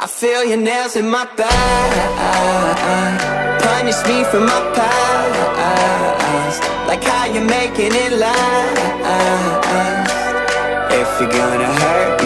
I feel your nails in my back Punish me for my past Like how you're making it last. If you're gonna hurt